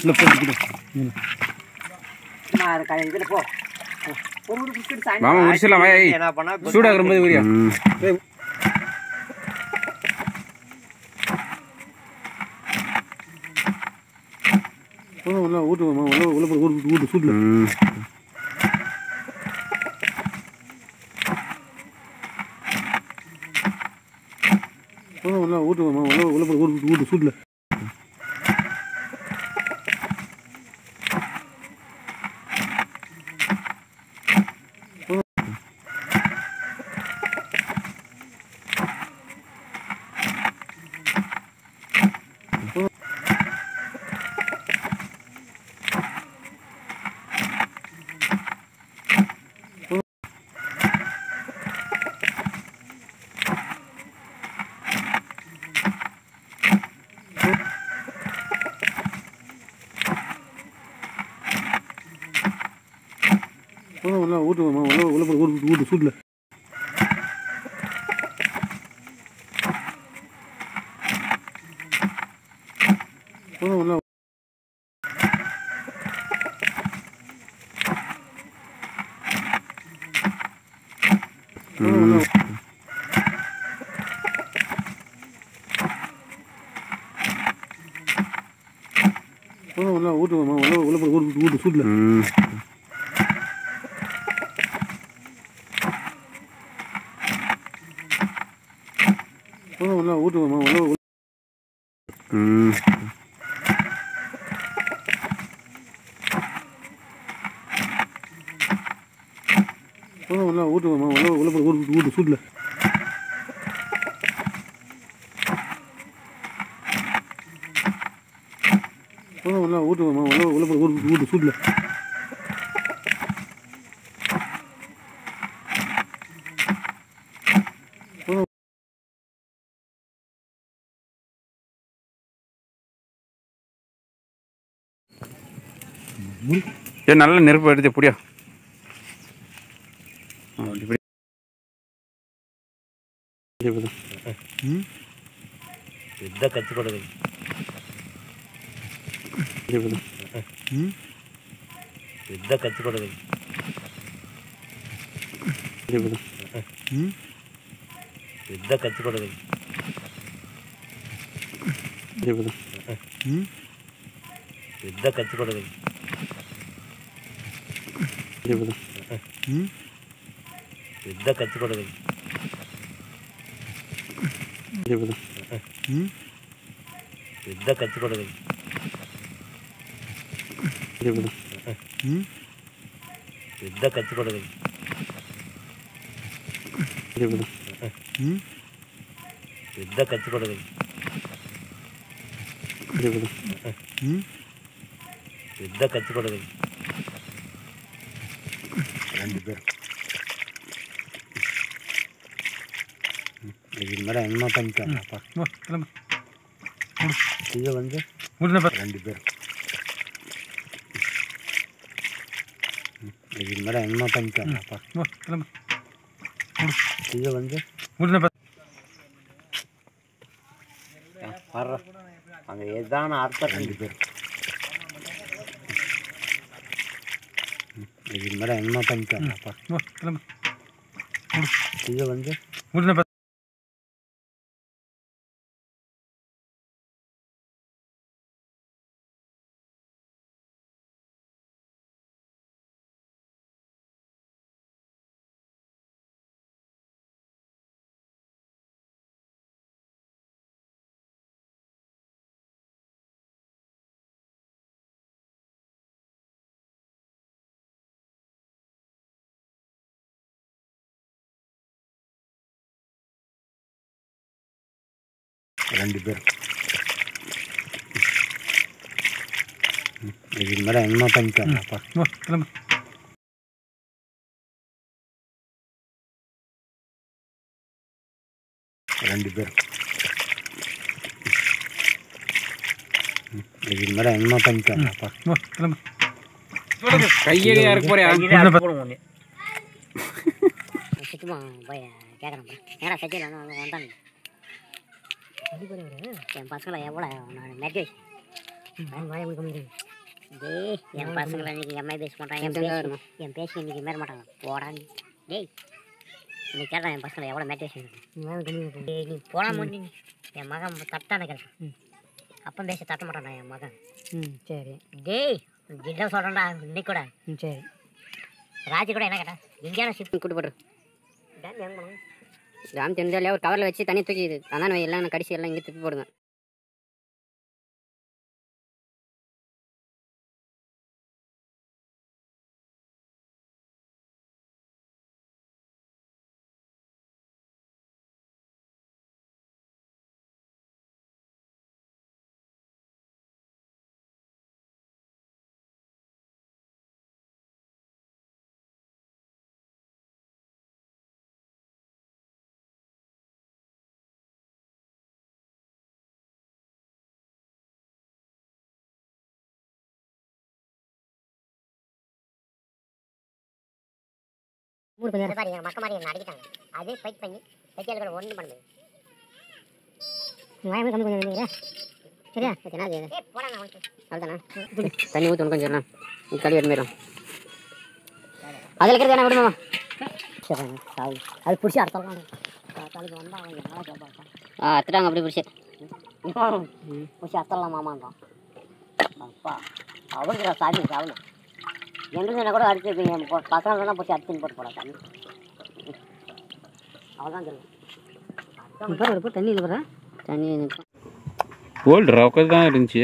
இல்லை போட்டுக்கிட்டு போ. மாமா முடிச்சிடலாம் வாய் சூடாகிற போது உரியா உள்ள ஊட்டு உள்ள உள்ள ஊட்டு ஊட்டு சூட்டில். உள்ள ஊட்டு உள்ள உள்ள ஊட்டு சூட்டில். ஒன்றா ஊட்டுவோம்மா ஒன்றா உள்ள போய் ஊட்டு ஊட்டு சூட்டில் ஒன்றா ஒன்றா ஊட்டுவோம்மா ஒன்றா உள்ள போய் ஊட்டு ஊட்டு சூட்டில் உள்ள ஊட்டுவோம்மா உள்ள உள்ள போய் ஊட்டு ஊட்டு சூட்டில் போதும், உள்ள ஊட்டுவோம்மா உள்ள உள்ள போய் ஊட்டு ஊட்டு சூட்டில் சரி நல்லா நெருப்பு எடுத்து எப்படியா இதுதான் கற்றுக்கொடுங்க. இதுதான் கற்றுக்கொடுங்க. இதுதான் கற்றுக்கொடுங்க. இதுதான் கற்றுக்கொடுங்க. ഇവിടെ పెద్ద కత్తి పడదు పెద్ద కత్తి పడదు పెద్ద కత్తి పడదు పెద్ద కత్తి పడదు పెద్ద కత్తి పడదు ரெண்டு பேர். இதுக்கு மேலே என்னமா கிளம்பு. இது வந்து ரெண்டு பேர். இதுக்கு மேலே என்னமா கிளம்பு. இது வந்து அங்கே எதான அர்த்தம் ரெண்டு பேர். மேடம் என்ன பண்ணிட்டாங்கப்பா திரும்ப இதை வந்து. ரெண்டு பேரும் இதுக்கு மேலே என்ன பண்ணிக்கலாம்ப்பா ரெண்டு பேரும் இதுக்கு மேலே என்ன பண்ணிக்கலாம்ப்பா கையடி யாருக்கு போறேன் கேட்குறேன் நேராக சச்சியில் வந்து வந்தான். என் பசங்களை எவ்வளோ நான் முடியும் டேய் என் பசங்களை இன்னைக்கு எம்ஐ பேச மாட்டான் என் பேசி இன்னைக்கு மேற மாட்டாங்க. போடா நீ. டேய் நீ கேட்டா என் பசங்களை எவ்வளோ டேய் நீ முன்னி. நீ என் மகன் தட்டான கேட்க அப்பம் பேச தட்ட மாட்டான்டா என் மகன். ம் சரி. டேய் ஜில்லா சொல்கிறேன்டா இன்னைக்கு கூட. ம் சரி. ராஜி கூட என்ன கேட்டா? எங்கேயான ஷிஃப்ட் கூட்டு போட்டுரு. டேம் எங்க போனோம் ஜாம் தெரிஞ்சாலே ஒரு கவரில் வச்சு தண்ணி தூக்கி அதான் எல்லாம் கடிச்சு எல்லாம் இங்கே தூக்கி போடுங்க மூணு கொஞ்சம் பாரு என் மக்க மாதிரி என்ன அடிக்கிட்டாங்க அதே ஃபைட் பண்ணி சைக்கிள் கூட ஒன்றும் பண்ண முடியாது. வாயமே கம்மி கொஞ்சம் சரியா? என்ன அது அவ்வளோதானே தண்ணி ஊற்றணும் கொஞ்சம் எல்லாம் கழுவி எடுமையிடும் அதில் இருக்கிறது என்ன? விடுமா சரி சாவு. அது பிடிச்சி அடுத்தாலும் ஆ அத்துட்டாங்க அப்படி பிடிச்சி. பிடிச்சி அத்தலாம் மாமான்றான். அப்பா அவனுக்கு சாமி சாவணும் எங்களுக்கு கூட அடிச்சு பசங்க தான் பிடிச்சி அடிச்சுன்னு போட்டு போடா சாமி அவ்வளோதான் சொல்லுவேன். தண்ணி இல்லை தண்ணி கோல்டு ரவுக்கல் தான் இருந்துச்சு.